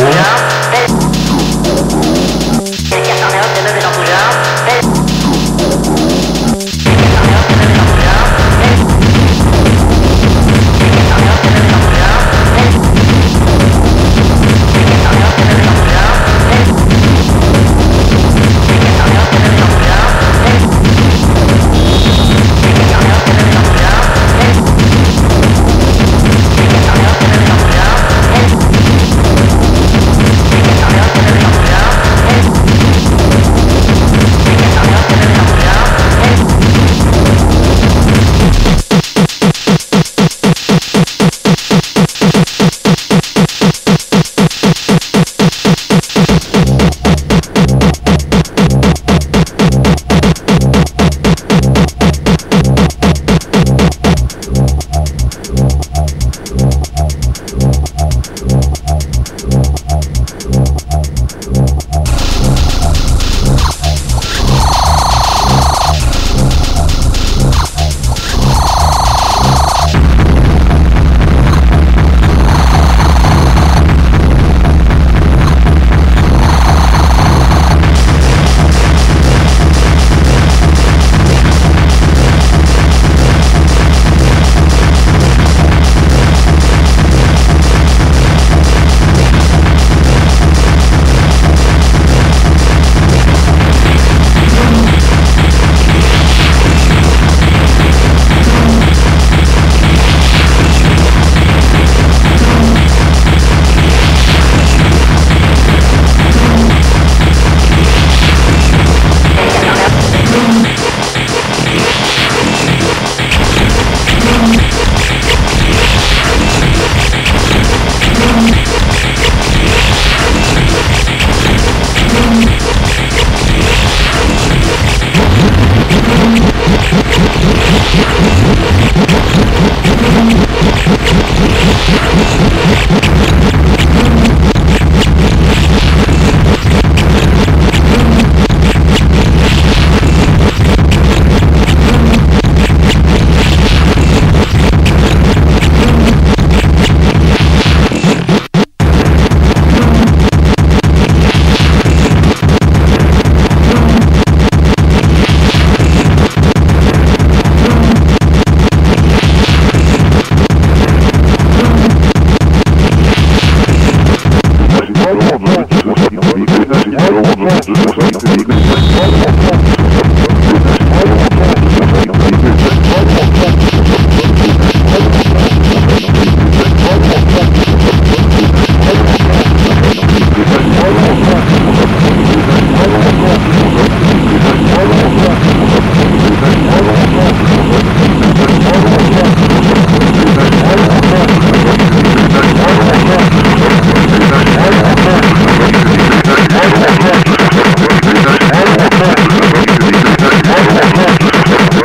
Yeah. This is